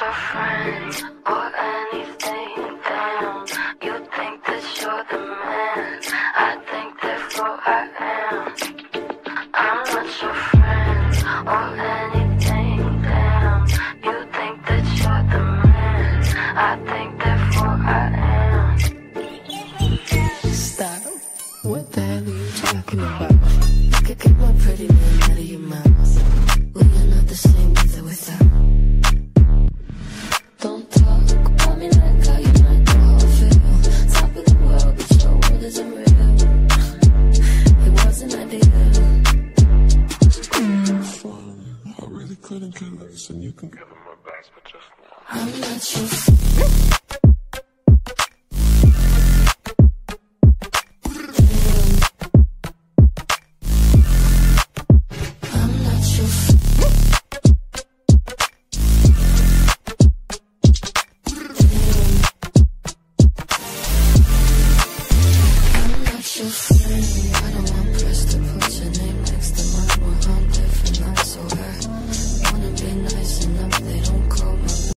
your friend or anything. Damn, you think that you're the man. I think therefore I am. I'm not your friend or anything. Damn, you think that you're the man. I think therefore I am. Stop. What the hell are you talking about? Get my pretty man out of your mouth. We are not the same with or without. Really couldn't care less, and you can give him my best, but just now. I'm not your